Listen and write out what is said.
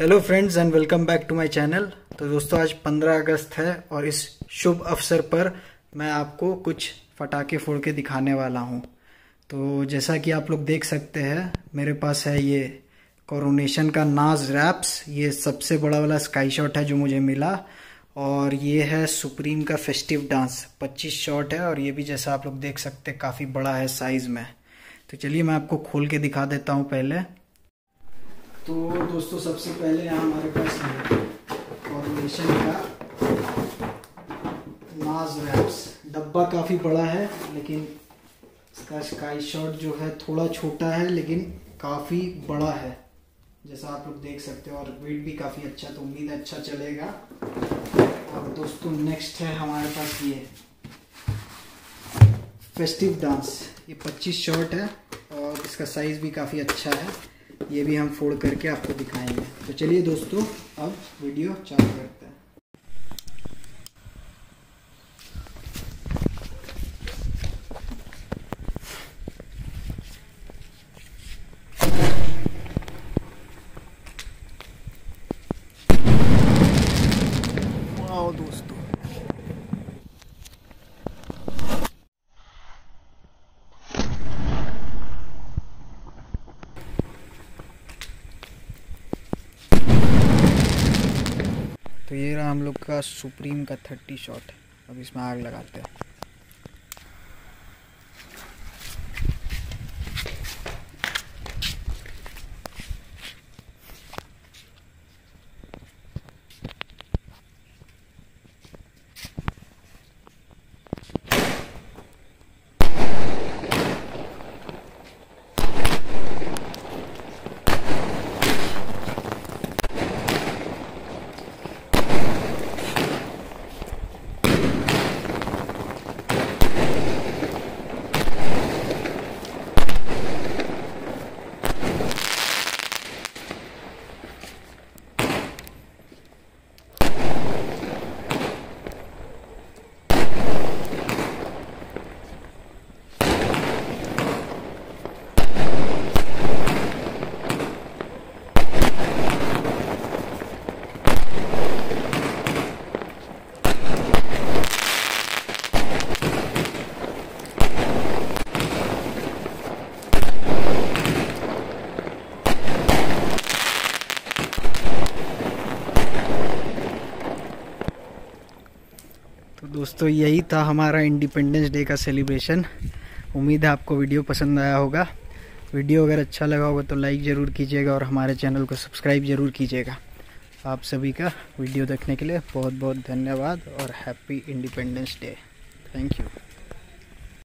Hello friends and welcome back to my channel तो दोस्तों, आज 15 अगस्त है और इस शुभ अवसर पर मैं आपको कुछ फटाके फोड़ के दिखाने वाला हूँ। तो जैसा कि आप लोग देख सकते हैं, मेरे पास है ये कोरोनेशन का नाज रैप्स ये सबसे बड़ा वाला स्काई शॉट है जो मुझे मिला। और ये है सुप्रीम का फेस्टिव डांस 25 शॉट है और ये भी जैसा आप लोग देख सकते काफ़ी बड़ा है साइज़ में। तो चलिए मैं आपको खोल के दिखा देता हूँ पहले। तो दोस्तों, सबसे पहले यहाँ हमारे पास कॉर्पोरेशन का नाज रैप्स डब्बा काफ़ी बड़ा है, लेकिन इसका स्काई शॉट जो है थोड़ा छोटा है, लेकिन काफ़ी बड़ा है, जैसा आप लोग देख सकते हो। और वेट भी काफ़ी अच्छा तो उम्मीद अच्छा चलेगा। और दोस्तों नेक्स्ट है हमारे पास ये फेस्टिव डांस ये 25 शॉट है और इसका साइज़ भी काफ़ी अच्छा है। ये भी हम फोड़ करके आपको दिखाएँगे। तो चलिए दोस्तों, अब वीडियो चालू करते हैं। दोस्तों। तो ये रहा हम लोग का सुप्रीम का थर्टी शॉट अब इसमें आग लगाते हैं। दोस्तों, यही था हमारा इंडिपेंडेंस डे का सेलिब्रेशन उम्मीद है आपको वीडियो पसंद आया होगा. वीडियो अगर अच्छा लगा होगा तो लाइक ज़रूर कीजिएगा और हमारे चैनल को सब्सक्राइब ज़रूर कीजिएगा. आप सभी का वीडियो देखने के लिए बहुत बहुत धन्यवाद और happy independence day thank you